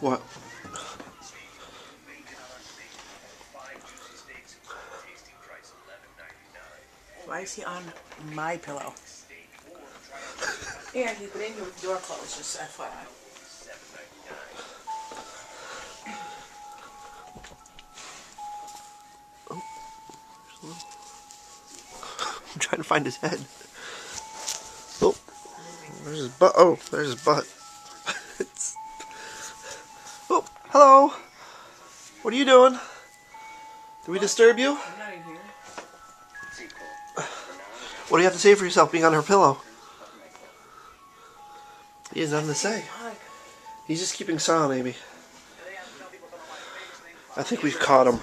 What? Why is he on my pillow? And he's been in here with the door closed, just FYI. I'm trying to find his head. Oh, there's his butt. Oh, there's his butt. It's- hello. What are you doing? Did we disturb you? I'm not in here. What do you have to say for yourself being on her pillow? He has nothing to say. He's just keeping silent, Amy. I think we've caught him.